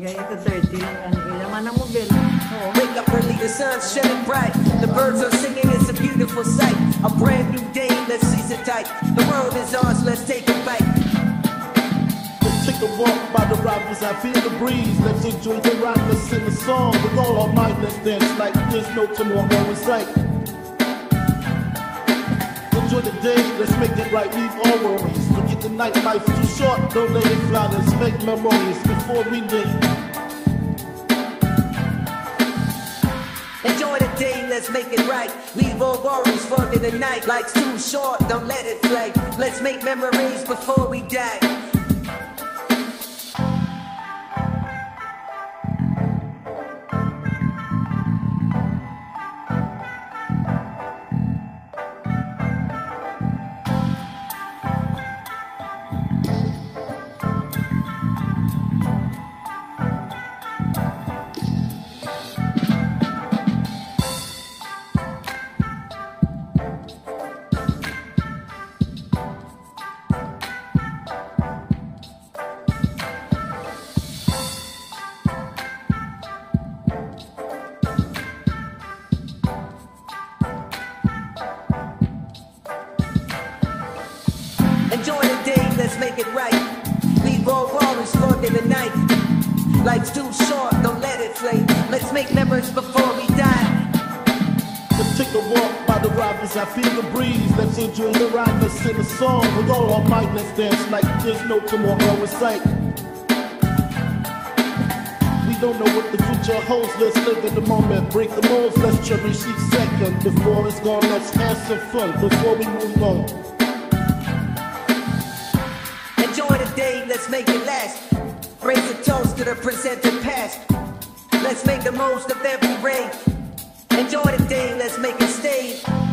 may 8.30, ano, ilaman ng mobil. Oo. Wake up early, the sun's shining bright. The birds are singing, it's a beautiful sight. A brand new day, let's seize it tight. The world is ours, let's take a bite. Let's take a walk by the rapids, I feel the breeze. Let's enjoy the ride, let's sing a song. We're all all night, let's dance like there's no tomorrow in sight. Enjoy the day, let's make it right, leave all worries. The night, life's too short, don't let it fly, let's make memories before we did. Enjoy the day, let's make it right. Leave all worries for the night. Life's too short, don't let it flag. Let's make memories before we die. Enjoy the day, let's make it right. Leave all worries for the night. Life's too short, don't let it flake. Let's make memories before we die. Let's take a walk by the rapids, I feel the breeze. Let's enjoy the ride, let's sing a song. We're all all night, let's dance like there's no tomorrow in sight. We don't know what the future holds, let's live in the moment. Break the molds, let's cherish each second. Before it's gone, let's have some fun. Before we move on. Let's make it last. Raise a toast to the present and past. Let's make the most of every ray. Enjoy the day, let's make it stay.